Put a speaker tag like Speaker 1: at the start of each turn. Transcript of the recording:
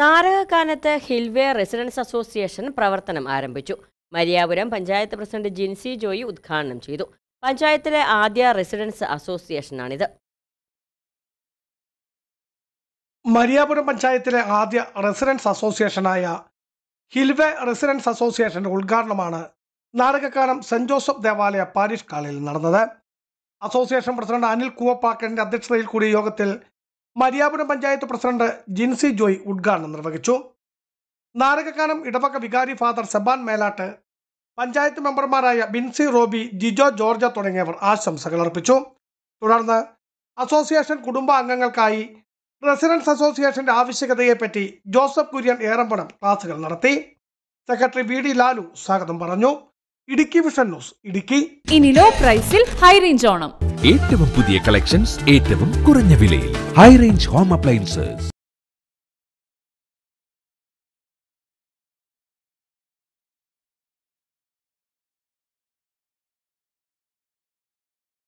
Speaker 1: നാരകക്കാനത്ത് ഹിൽവേ residence association പ്രവർത്തനം ആരംഭിച്ചു. Mariyapuram panchayat president Jincy Joy ഉദ്ഘാടനം ചെയ്തു. പഞ്ചായത്തിലെ ആദ്യ റെസിഡൻസ് അസോസിയേഷനാണിത്.
Speaker 2: മരിയാപുരം പഞ്ചായത്തിലെ ആദ്യ റെസിഡൻസ് അസോസിയേഷനായ ഹിൽവേ റെസിഡൻസ് അസോസിയേഷന്റെ ഉദ്ഘാടനമാണ് നാടകക്കാനം സെന്റ് ജോസഫ് ദേവാലയ പാരിഷ് ഹാളിൽ നടന്നത്. അസോസിയേഷൻ പ്രസിഡന്റ് അനിൽ കൂവപ്പാക്കന്റെ അധ്യക്ഷതയിൽ കൂടിയ യോഗത്തിൽ മരിയാപുരം പഞ്ചായത്ത് പ്രസിഡന്റ് ജിൻസി ജോയ് ഉദ്ഘാടനം നിർവഹിച്ചു. നാരകക്കാനം ഇടവക വികാരി ഫാദർ സബാൻ മേലാട്ട് പഞ്ചായത്ത് മെമ്പർമാരായ ബിൻസി റോബി ജിജോ ജോർജ തുടങ്ങിയവർ ആശംസകൾ അർപ്പിച്ചു. തുടർന്ന് അസോസിയേഷൻ കുടുംബ അംഗങ്ങൾക്കായി റെസിഡൻസ് അസോസിയേഷന്റെ ആവശ്യകതയെപ്പറ്റി ജോസഫ് കുര്യൻ ഏറമ്പണം ക്ലാസുകൾ നടത്തി. സെക്രട്ടറി വി ഡി ലാലു സ്വാഗതം പറഞ്ഞു. Idukki vision news Idukki.
Speaker 3: ഇനി ലോ പ്രൈസിൽ ഹൈ റേഞ്ച് ഓണം.
Speaker 4: ഏറ്റവും പുതിയ കളക്ഷൻസ് ഏറ്റവും കുറഞ്ഞ വിലയിൽ. High range home appliances